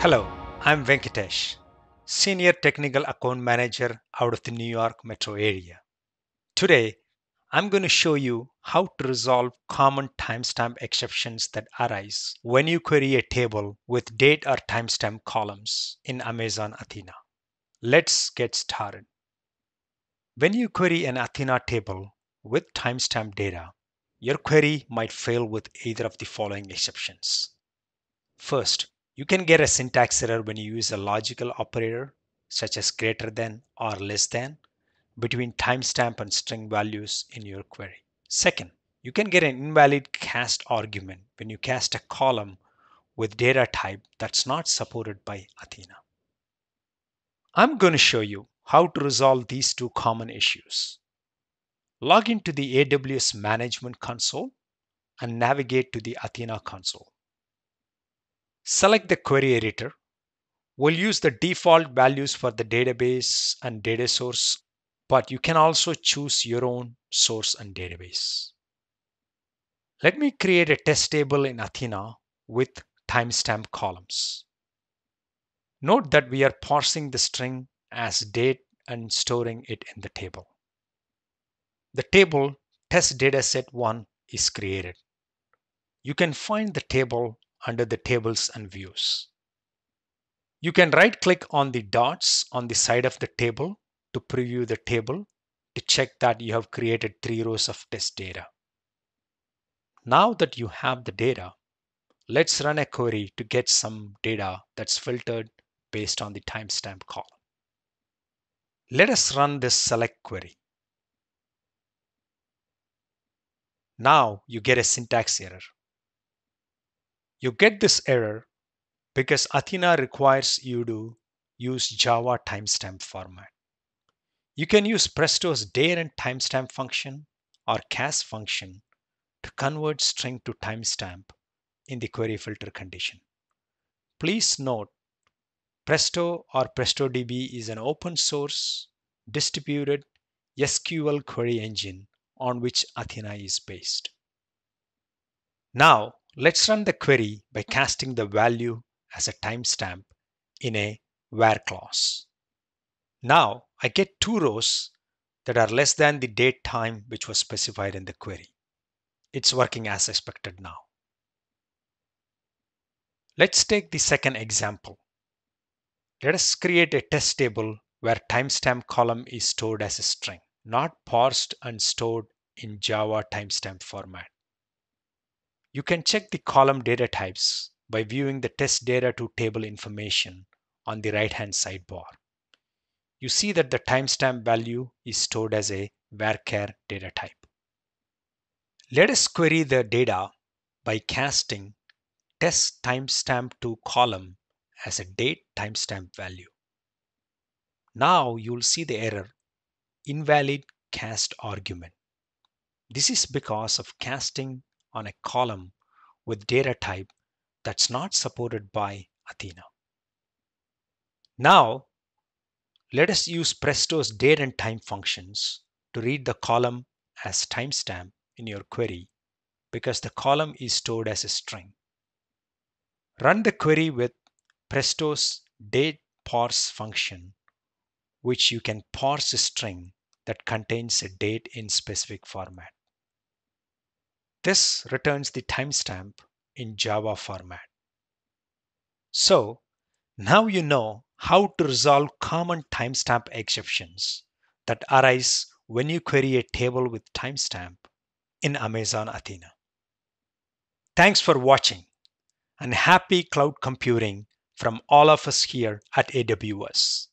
Hello, I'm Venkatesh, Senior Technical Account Manager out of the New York metro area. Today, I'm going to show you how to resolve common timestamp exceptions that arise when you query a table with date or timestamp columns in Amazon Athena. Let's get started. When you query an Athena table with timestamp data, your query might fail with either of the following exceptions. First, you can get a syntax error when you use a logical operator such as greater than or less than between timestamp and string values in your query. Second, you can get an invalid cast argument when you cast a column with data type that's not supported by Athena. I'm going to show you how to resolve these two common issues. Log into the AWS Management Console and navigate to the Athena console. Select the query editor. We'll use the default values for the database and data source but you can also choose your own source and database. Let me create a test table in Athena with timestamp columns. Note that we are parsing the string as date and storing it in the table. The table test dataset 1 is created. You can find the table under the tables and views. You can right click on the dots on the side of the table to preview the table to check that you have created three rows of test data. Now that you have the data, let's run a query to get some data that's filtered based on the timestamp column. Let us run this select query. Now you get a syntax error. You get this error because Athena requires you to use Java timestamp format. You can use Presto's date and timestamp function or cast function to convert string to timestamp in the query filter condition. Please note, Presto or PrestoDB is an open source distributed SQL query engine on which Athena is based. Now, let's run the query by casting the value as a timestamp in a where clause. Now I get two rows that are less than the date time which was specified in the query. It's working as expected now. Let's take the second example. Let us create a test table where timestamp column is stored as a string, not parsed and stored in Java timestamp format. You can check the column data types by viewing the test data to table information on the right hand sidebar you see that the timestamp value is stored as a varchar data type. Let us query the data by casting test timestamp to column as a date timestamp value. Now you'll see the error invalid cast argument. This is because of casting on a column with data type that's not supported by Athena. Now let us use Presto's date and time functions to read the column as timestamp in your query because the column is stored as a string. Run the query with Presto's date parse function, which you can parse a string that contains a date in specific format. This returns the timestamp in Java format. So now you know how to resolve common timestamp exceptions that arise when you query a table with timestamp in Amazon Athena. Thanks for watching and happy cloud computing from all of us here at AWS.